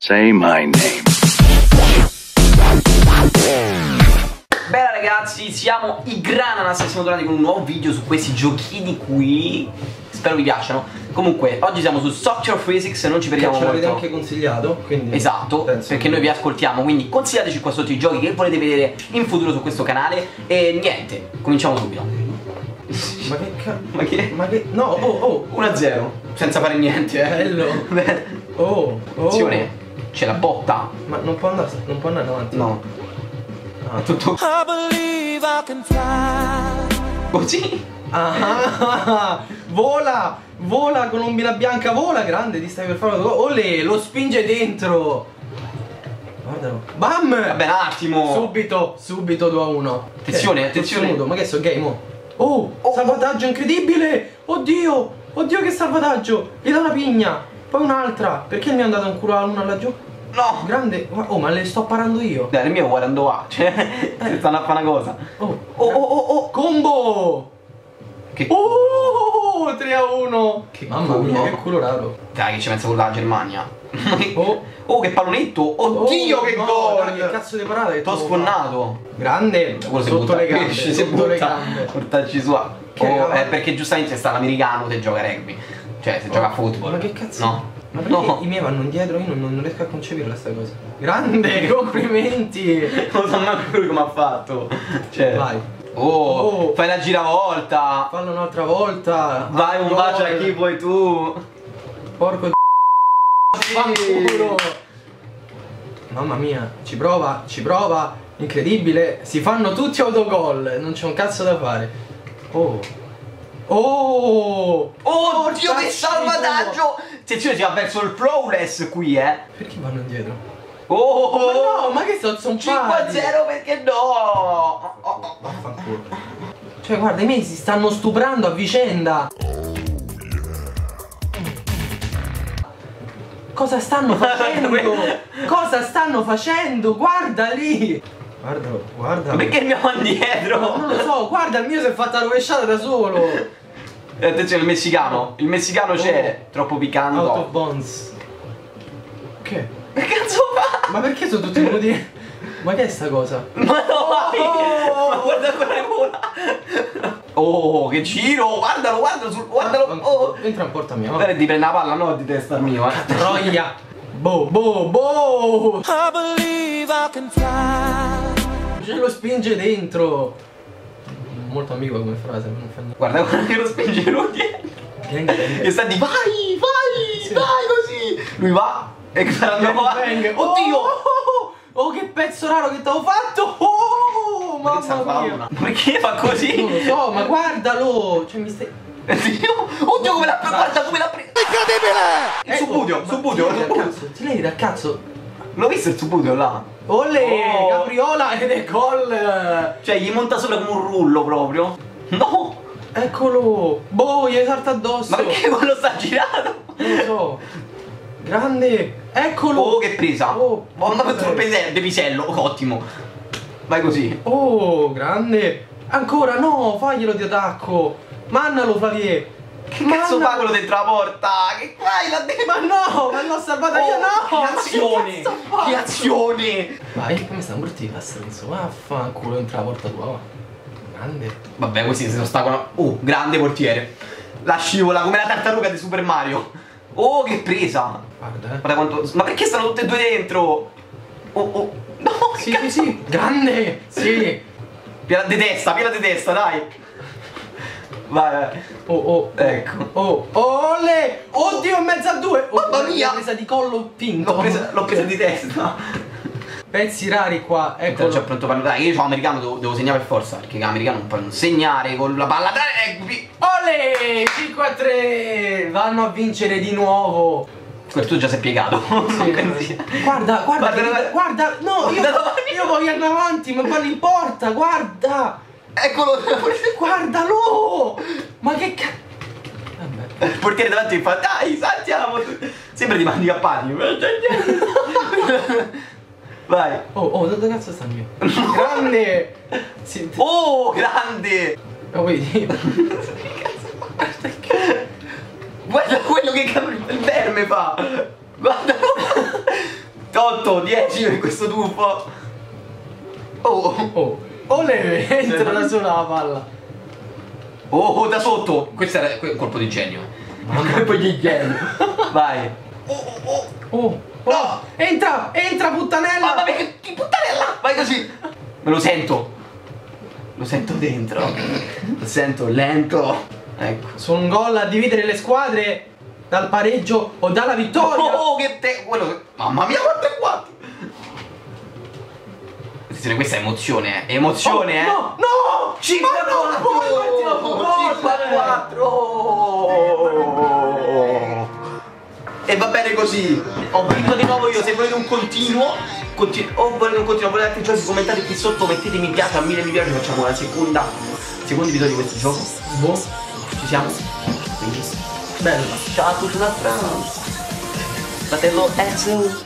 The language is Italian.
Say my name. Bella ragazzi, siamo i Grananas e siamo tornati con un nuovo video su questi giochini qui Spero vi piacciono. Comunque, oggi siamo su Software Physics e non ci Che perdiamo ce l'avete molto. anche consigliato, quindi Esatto, perché che- noi vi ascoltiamo, quindi consigliateci qua sotto i giochi che volete vedere in futuro su questo canale. E niente, cominciamo subito. Ma che ca... Ma che? Ma che... No, oh, oh. 1-0, senza fare niente eh. Bello. Oh, oh. Attenzione, c'è la botta Ma non può andare, non può andare avanti No, Ah, tutto I believe I can fly. così Ah, vola! Vola, colombina bianca, vola, grande, ti stai per fare Olè, lo spinge dentro Guardalo Bam! Vabbè un attimo Subito, subito 2 a 1 Attenzione, attenzione. Ma che so, game oh. Oh, Oh. salvataggio incredibile! Oddio! Oddio che salvataggio! Gli dà una pigna! Poi un'altra! Perché mi è andato un culo alla luna laggiù? No Grande! Oh, ma le sto parando io! Dai, il mio guardando va, cioè, stanno a fare una cosa Oh, Oh, oh, oh, oh combo! Che Oh, 3 a 1! Che Mamma culo. mia, che culo raro! Dai che ci pensa con la Germania Oh. Oh che pallonetto Oddio Oh, che no, gol Che cazzo di parata che T'ho tu sfonnato Grande! Quello sotto le gambe, pesce, sotto le gambe. Portarci su a- Oh, eh, perché giustamente sta l'americano che gioca a rugby Cioè se gioca a football Ma che cazzo? No Ma perché No i miei vanno indietro? Io non, non riesco a concepirla sta cosa. Grande, complimenti! Non so manco lui come ha fatto Cioè Vai. Oh, Oh. fai la giravolta Fallo un'altra volta. Vai un bacio a chi vuoi tu Porco di fanculo. Mamma mia, ci prova, ci prova. Incredibile. Si fanno tutti autogol. Non c'è un cazzo da fare. Oh. Oh! Oh Dio che salvataggio Attenzione si va verso il flawless qui eh Perché vanno indietro? Oh Ma no, ma che sto sono 5-0 perché no Oh, oh, oh. Vaffanculo. Cioè, guarda, i miei si stanno stuprando a vicenda. Cosa stanno facendo? Cosa stanno facendo? Guarda lì! Guarda. Ma perché il mio va indietro? Non lo so, guarda, il mio si è fatta rovesciata da solo. E attenzione il messicano Il messicano c'è Oh. Troppo Out of bounds. Che? Che cazzo fa? Ma perché sono tutti nudi? Ma che è sta cosa? Ma no Oh. Ma guarda come vola Oh che giro Guardalo guardalo sul- Guardalo Oh Entra in porta mia. Guarda di prendere la palla no di testa mio eh Troia! Boh, boh, boh! I believe I can fly. Ce lo spinge dentro! Molto ambigua come frase, non fa niente. Guarda guarda che lo spinge lui dietro Gang bang. E sta di vai vai Sì. vai così Lui va E faranno Gang bang. Oddio Oh, oh, oh, che pezzo raro che t'ho fatto! Oh, Ma che mamma mia! una? Ma perché fa così? Non lo so, ma guardalo! Cioè mi stai... Oddio, oddio come l'ha preso, guarda come l'ha preso Incredibile! Il subudio, ma subudio, ti levi dal cazzo, L'ho visto il subudio là Olè! Oh. Capriola ed è gol! Cioè gli monta sopra come un rullo proprio No Eccolo! Boh, gli salta addosso! Ma perché quello sta girato? Non lo so! Grande! Eccolo! Oh che presa Oh, Oh ma per dai. pisello, pisello, ottimo Vai così Oh, grande! Ancora no, faglielo di attacco! Mannalo, Flavier! Che cazzo fa quello dentro la porta? Che fai là dentro? Ma no, ma l'ho salvata io, no! Che azione Che cazzo fa? Che azione Vai, come stanno brutti i passenso? Vaffanculo, entra la porta tua, va. Grande. Vabbè questi si ostacolo Oh grande portiere La scivola come la tartaruga di Super Mario Oh che presa Guarda, eh. Guarda quanto Ma perché stanno tutte e due dentro? Oh oh No che Sì, sì, sì. Grande! Sì! Piena di testa, piena di testa, dai Vai vai Oh, oh, Ecco oh, ole! Oddio, in mezzo a due! Oh, Mamma mia! L'ho presa di collo pinto. L'ho presa, presa di testa Pezzi rari qua, Ecco, già pronto per Dai, io sono americano, devo, devo segnare per forza Perché l'americano non può non segnare con la palla rugby Ole! 5 a 3! Vanno a vincere di nuovo! Quello tu già sei piegato Sì. Guarda, guarda, Guarda, guarda. no, io, Guarda davanti. io voglio andare avanti, ma vanno in porta, guarda! Eccolo Guardalo! Ma che cazzo! Vabbè. Il portiere davanti mi fa Dai, saltiamo Sembra di handicappati Vai Oh, oh, dove cazzo sta il mio? Grande! Sì, Oh, grande oh, vedi? Guarda quello che il verme fa Guarda 8, 10 per questo tuffo. Oh, Oh, Ole, entra da sola la palla. oh, oh, da sotto. Questo era que- colpo di genio. Colpo di genio. Vai. Oh, oh, entra, entra puttanella. Mamma mia, che puttanella! Vai così! Me lo sento! Lo sento dentro. Lo sento lento. Ecco. Su un gol a dividere le squadre dal pareggio o dalla vittoria. Oh, che te. Quello. Mamma mia, quanto è quanto! Attenzione, questa è emozione, eh. Emozione, eh. No, no! 5 Ma non puoi farti la 4 E va bene così. Ho vinto di nuovo io. Se volete un continuo, continu- o volete un continuo, volete altri giochi, commentate qui sotto, mettete mi piace, a 1000 mi piace, facciamo la seconda. Secondo episodio di questo gioco. Boh, Ci siamo? Quindi. bella. Ciao a tutti da Franz. Fratello life.